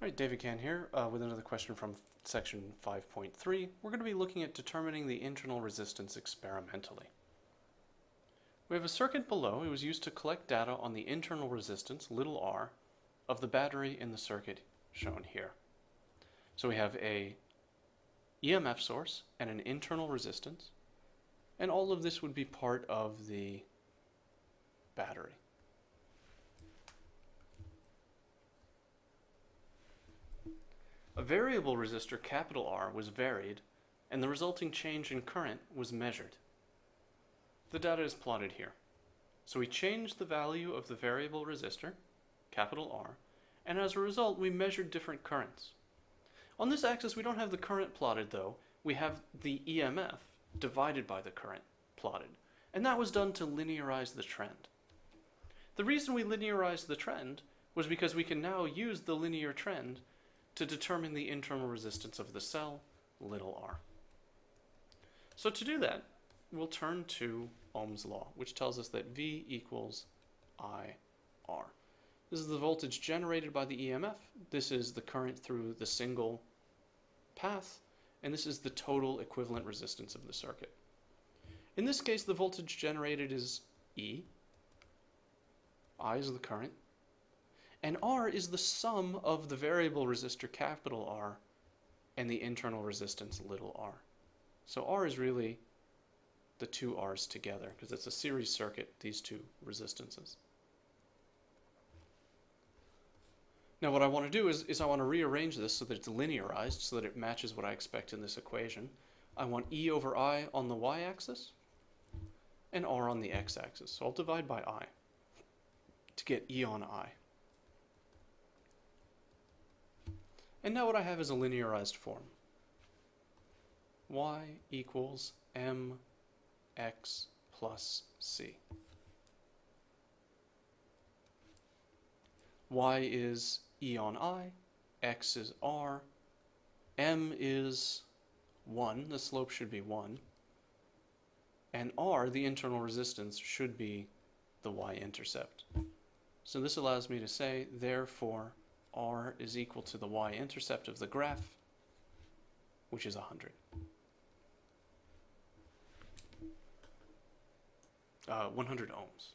All right, David Kann here uh, with another question from section 5.3. We're going to be looking at determining the internal resistance experimentally. We have a circuit below. It was used to collect data on the internal resistance, little r, of the battery in the circuit shown here. So we have a EMF source and an internal resistance, and all of this would be part of the battery. A variable resistor capital R was varied, and the resulting change in current was measured. The data is plotted here. So we changed the value of the variable resistor, capital R, and as a result we measured different currents. On this axis we don't have the current plotted though, we have the EMF divided by the current plotted. And that was done to linearize the trend. The reason we linearized the trend was because we can now use the linear trend to determine the internal resistance of the cell, little r. So to do that, we'll turn to Ohm's law, which tells us that V equals IR. This is the voltage generated by the EMF. This is the current through the single path, and this is the total equivalent resistance of the circuit. In this case, the voltage generated is E. I is the current. And R is the sum of the variable resistor capital R and the internal resistance little r. So R is really the two R's together because it's a series circuit, these two resistances. Now what I want to do is, is I want to rearrange this so that it's linearized, so that it matches what I expect in this equation. I want E over I on the y-axis and R on the x-axis. So I'll divide by I to get E on I. And now what I have is a linearized form. y equals mx plus c. y is e on i, x is r, m is 1, the slope should be 1, and r, the internal resistance, should be the y-intercept. So this allows me to say, therefore, r is equal to the y-intercept of the graph, which is 100. Uh, 100 ohms.